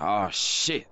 Oh shit.